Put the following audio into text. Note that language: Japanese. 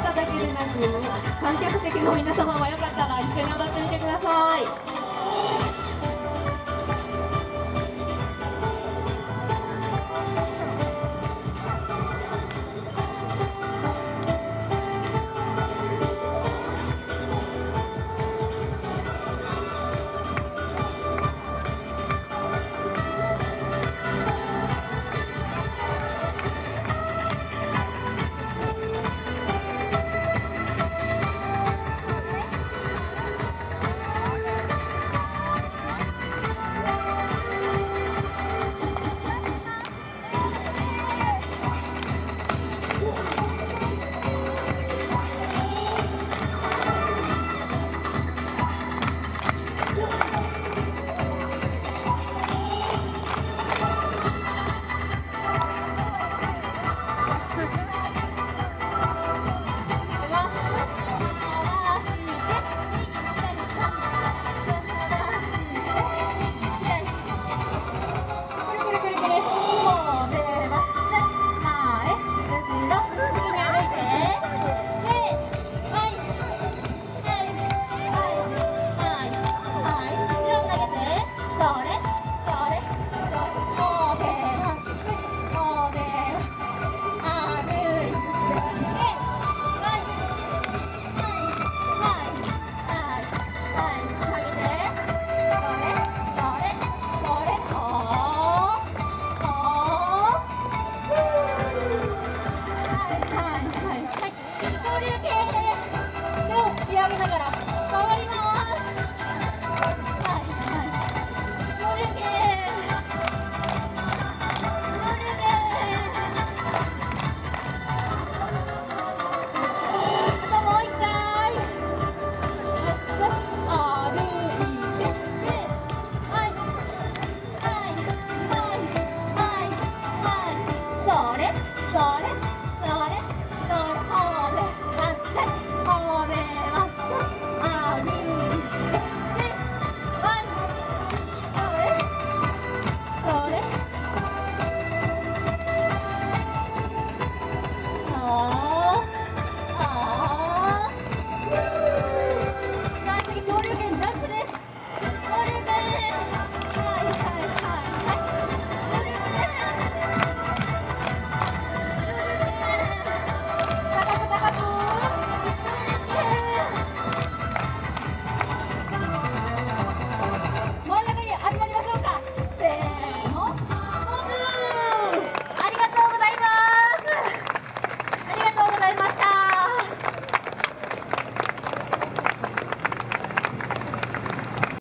方だけでなく観客席の皆様もよかったら一緒に踊ってみてください。流系を上げながら。